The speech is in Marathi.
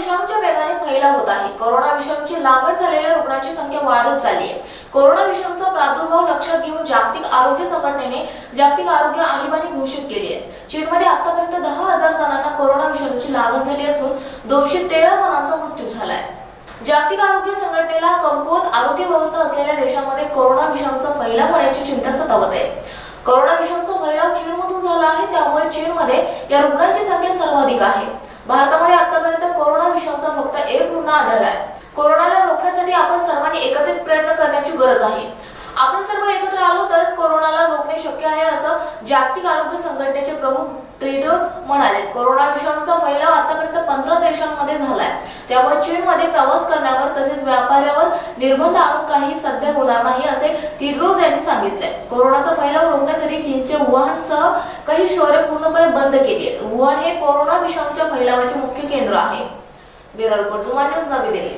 विषाणूच्या वेगाने फैलाव होत आहे. कोरोना विषाणूची लागण झालेल्या रुग्णांची संख्या वाढत चालली आहे. कोरोना विषाणूचा प्रादुर्भाव लक्षात घेऊन जागतिक आरोग्य संघटनेने जागतिक आरोग्य आणीबाणी घोषित केली आहे. चीनमध्ये आतापर्यंत दहा हजार जणांना कोरोना विषाणूची लागण झाली असून दोनशे तेरा जणांचा मृत्यू झालाय. जागतिक आरोग्य संघटनेला कमकुवत आरोग्य व्यवस्था असलेल्या देशांमध्ये कोरोना विषाणूचा फैलाव होण्याची चिंता सतावत आहे. कोरोना विषाणूचा फैलाव चीनमधून झाला आहे त्यामुळे चीनमध्ये या रुग्णांची संख्या सर्वाधिक आहे. भारतात आतापर्यंत कोरोना विषाणूचा फक्त एक रुग्ण आढळलाय कोरोनाला रोखण्यासाठी आपण सर्वांनी एकत्रित प्रयत्न करण्याची गरज आहे. आपण सर्व एकत्र आलो तरच कोरोनाला रोखणे शक्य आहे असं जागतिक आरोग्य संघटनेचे प्रमुख ट्रेडोस म्हणाले. कोरोना विषाणूचा फैलाव आतापर्यंत पंधरा देशांमध्ये झालाय. त्यामुळे चीनमध्ये प्रवास करण्यावर तसेच व्यापाऱ्यावर निर्बंध आणून काही सध्या होणार नाही असे टिड्रोज यांनी सांगितले. कोरोनाचा फैलाव रोखण्यासाठी चीनचे वुहानसह काही शहरे पूर्णपणे बंद केली आहेत. वुहान हे कोरोना विषाणूच्या फैलावाचे मुख्य केंद्र आहे. bureau report Juma news Navi Delhi